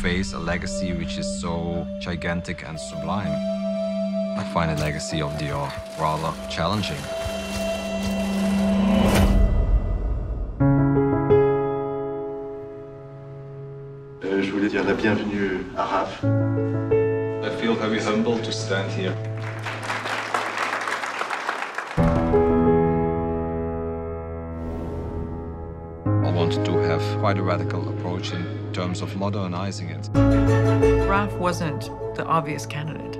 face a legacy which is so gigantic and sublime. I find the legacy of Dior rather challenging. Euh, je voulais dire la bienvenue à Raf. I feel very humble to stand here. Wanted to have quite a radical approach in terms of modernizing it. Raf wasn't the obvious candidate.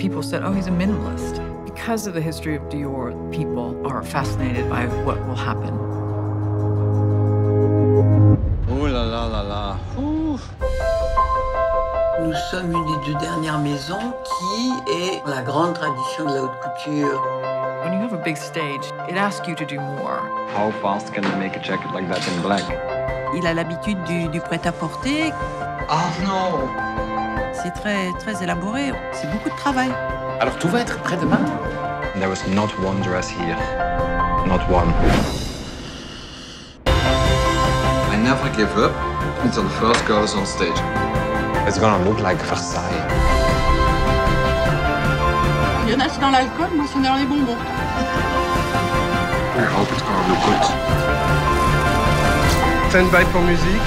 People said, oh, he's a minimalist. Because of the history of Dior, people are fascinated by what will happen. Oh la la la la. Ouh. Nous sommes une des deux dernières maisons qui est la grande tradition de la haute couture. When you have a big stage, it asks you to do more. How fast can I make a jacket like that in black? Il a l'habitude du, du prêt-à-porter. Oh no! C'est très, très élaboré. C'est beaucoup de travail. Alors tout va être prêt demain? There was not one dress here. Not one. I never give up until the first girl is on stage. It's gonna look like Versailles. Il y en a c'est dans l'alcool, moi c'est dans les bonbons. I hope it's gonna look good. Stand by pour musique.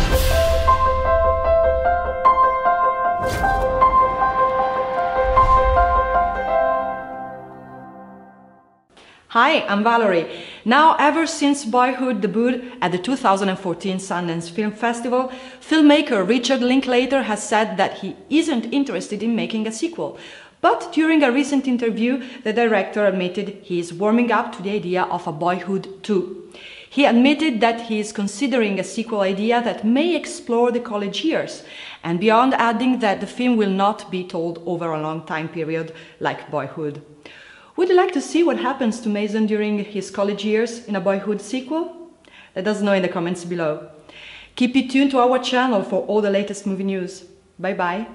Hi, I'm Valerie. Now, ever since Boyhood debuted at the 2014 Sundance Film Festival, filmmaker Richard Linklater has said that he isn't interested in making a sequel. But during a recent interview, the director admitted he is warming up to the idea of a Boyhood 2. He admitted that he is considering a sequel idea that may explore the college years, and beyond adding that the film will not be told over a long time period like Boyhood. Would you like to see what happens to Mason during his college years in a Boyhood sequel? Let us know in the comments below. Keep it tuned to our channel for all the latest movie news. Bye bye.